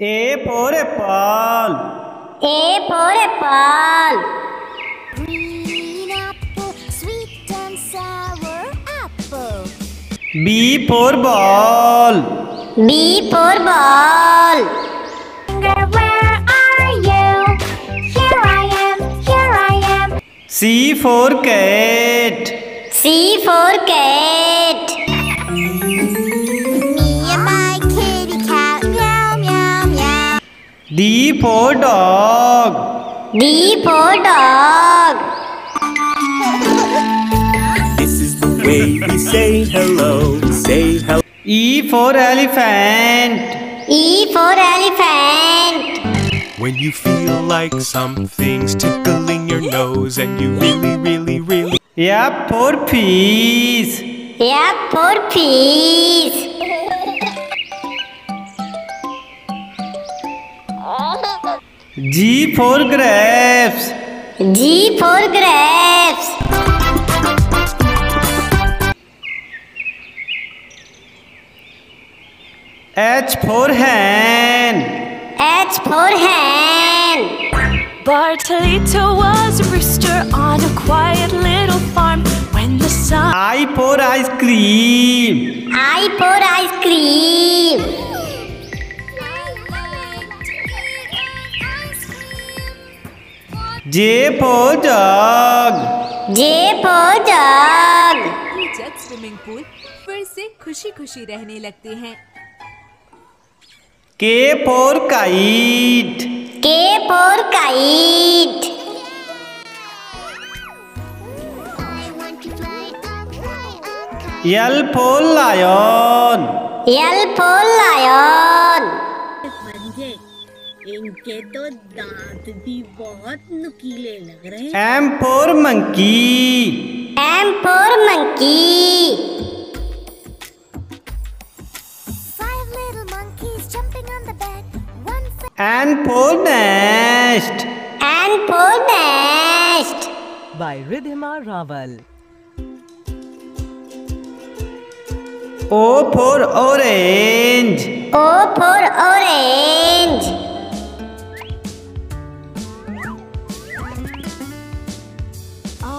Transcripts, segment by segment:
A for apple. A for apple. Green apple, sweet and sour apple. B for ball. B for ball. Where are you? Here I am, here I am. C for cat. C for cat. D for dog. D for dog. This is the way we say hello. Say hello. E for elephant. E for elephant. When you feel like something's tickling your nose and you really, really, really. Yep, for peas. Yep, for peas. G for grapes. G for grapes. H for hand. H for hand. Bartolito was a rooster on a quiet little farm when the sun. I pour ice cream. I pour ice cream. J for जाग J for jug jug swimming pool फिर से खुशी खुशी रहने लगते हैं K for kite K for kite L for lion L for lion इनके तो दांत भी बहुत नुकीले लग रहे हैं M for monkey M for monkey And for nest. And for nest. By Ridhima Raval. O for orange. O for orange.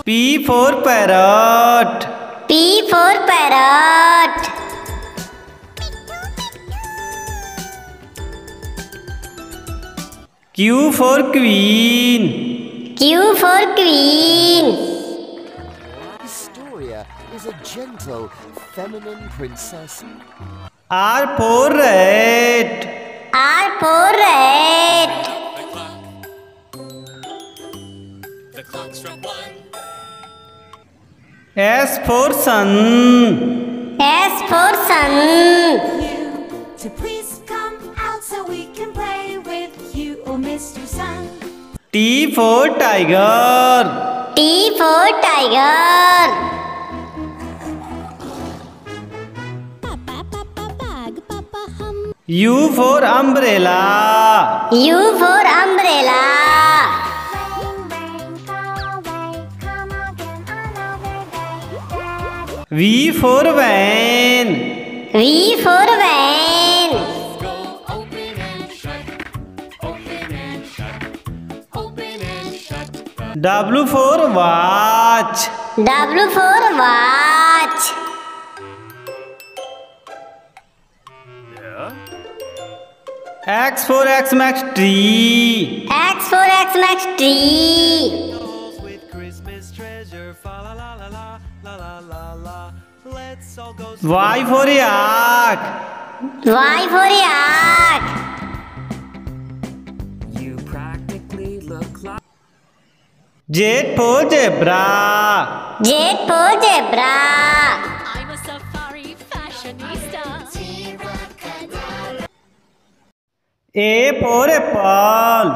P for parrot. P for parrot. Q for queen. Q for queen. Historia is a gentle, feminine princess. R for rat. R for rat. The clock struck one. S for sun. S for sun. To please come out so we can play with you or Mr. Sun. T for tiger. T for tiger. Papa, papa, bag, papa, hum. U for umbrella. U for umbrella. V for van. V for van. open and shut. Open and shut. Open and shut. W for watch. W for watch. Yeah. X for X max tree. X for X max tree. Y for yak Y for yak Jet for zebra. Jet for zebra. I'm a safari fashionista. A for apple.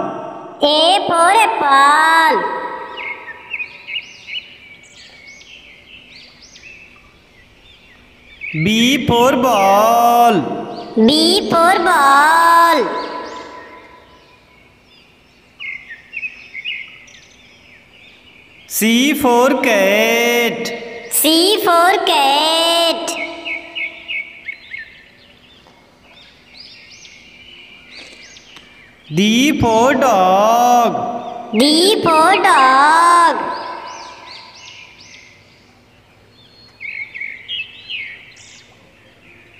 A for apple. B for ball. B for ball. C for cat. C for cat. D for dog. D for dog.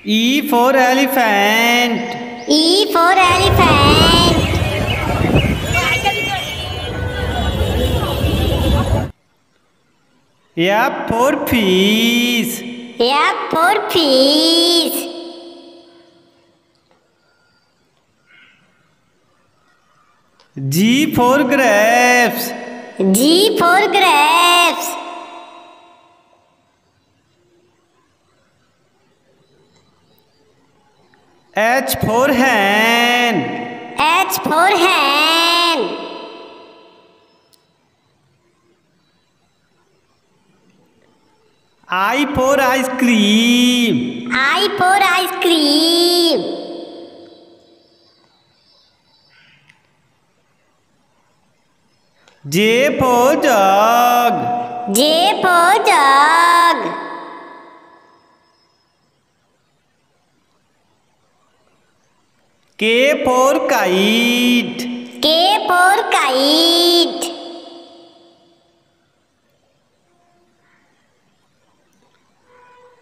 E for elephant. E for elephant. F for fish. F for fish. G for grapes. G for grapes. H4 hen. H4 hen. I for ice cream. I for ice cream. J for jug. J for jug. K for kite. K for kite.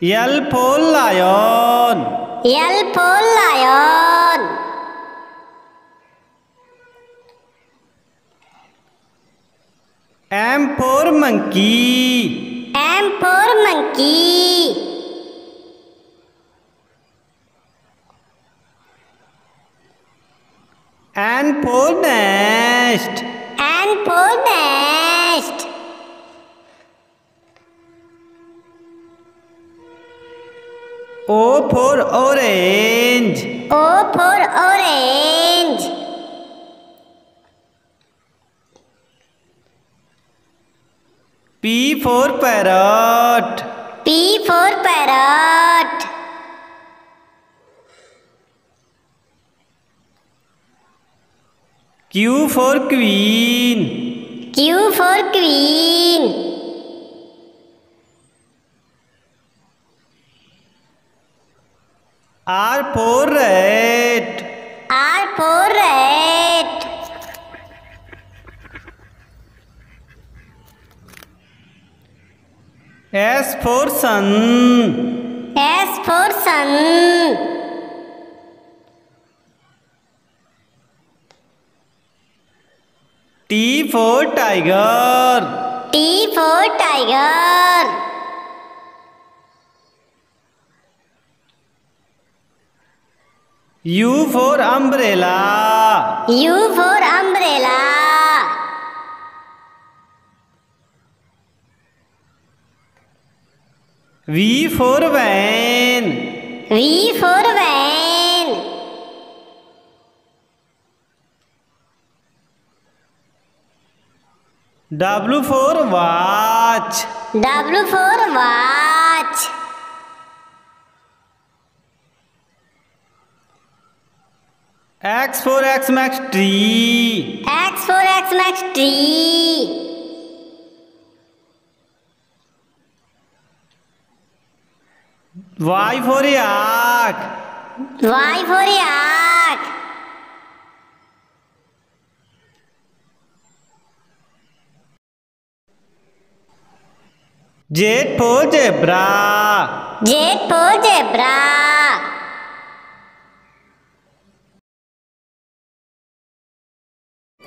L for lion. L for lion. M for monkey. M for monkey. and pole And pole O oh, for orange. O oh, for orange. P for parrot. P for parrot. Q for Queen. Q for Queen. R for Rat. R for Rat. S for Sun. S for Sun. T for tiger. T for tiger. U for umbrella. U for umbrella. V for van. V for van. W for watch. W for watch. X for X max tree. X for X max tree. Y for yak. Y for yak. Jet for zebra. Jet for zebra.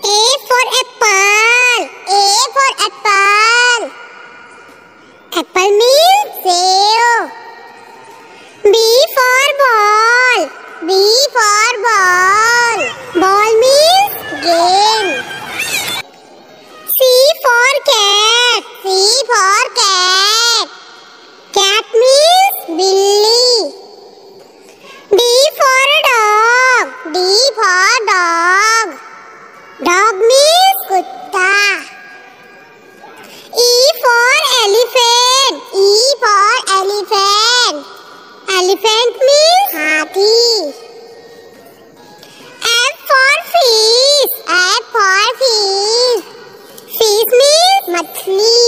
A for apple. A for apple. Apple means sale. D for dog. Dog means kutta. E for elephant. E for elephant. Elephant means hathi. F for fish. F for fish. Fish means mathli.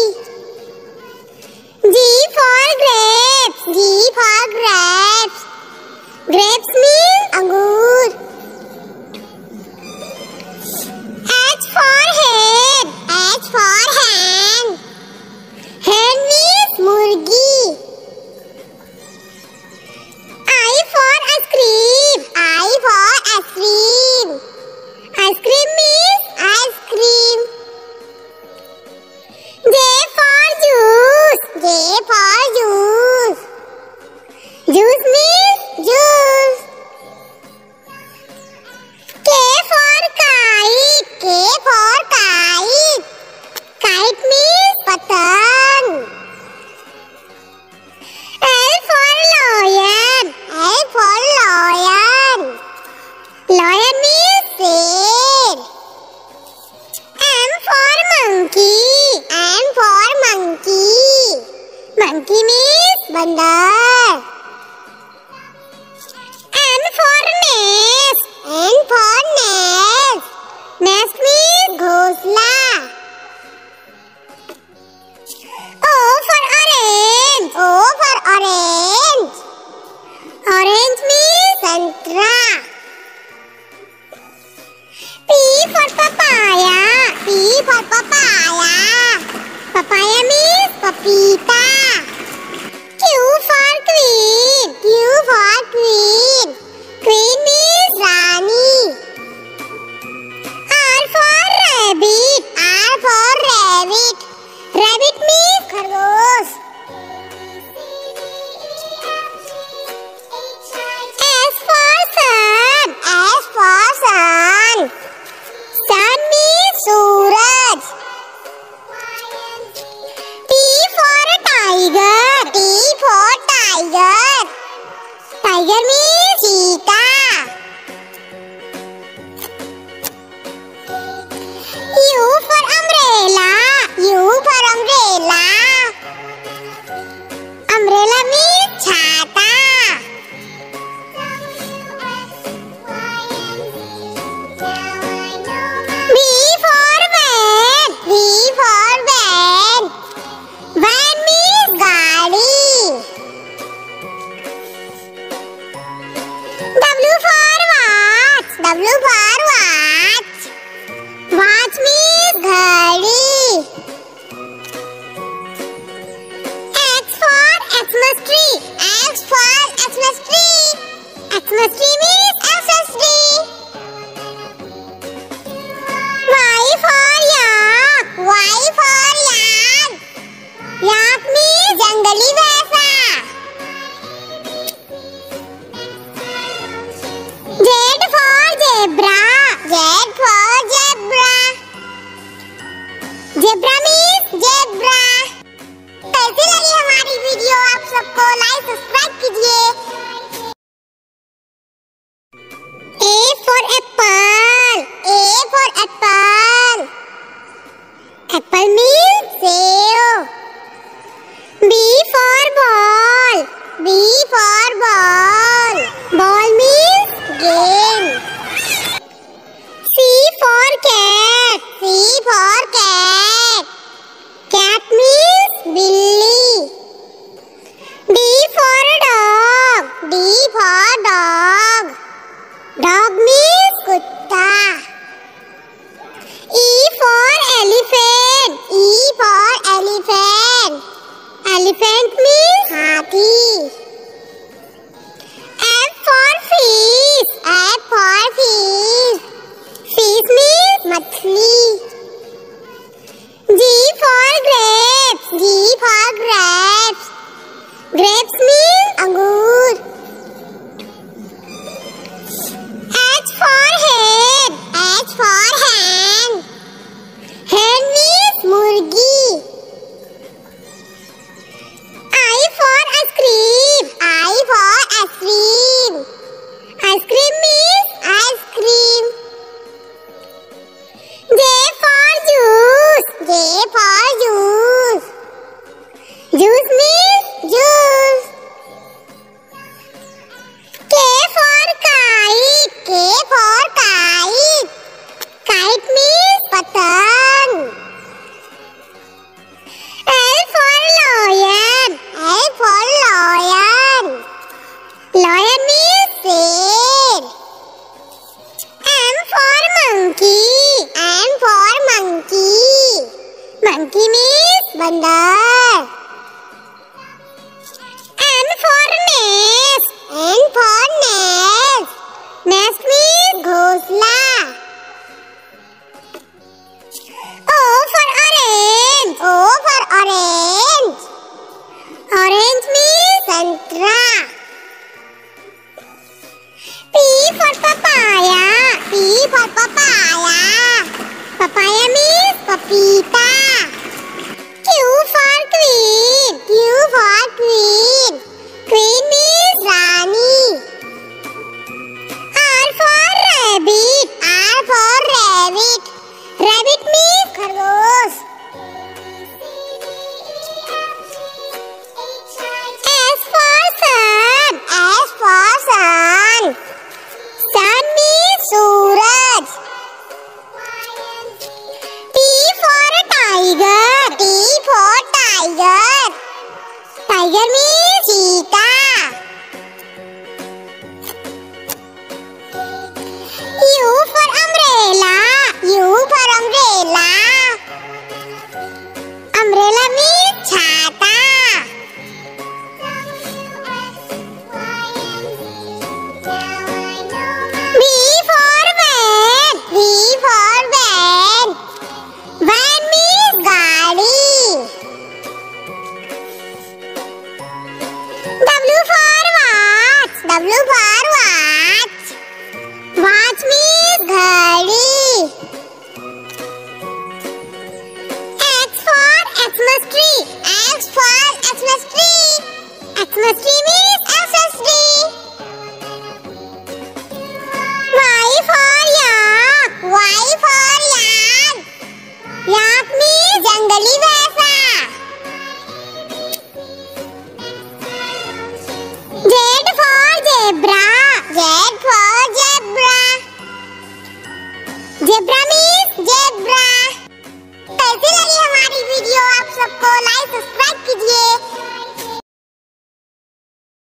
G for grapes. G for grapes. Grapes means angur. Bandar. смысле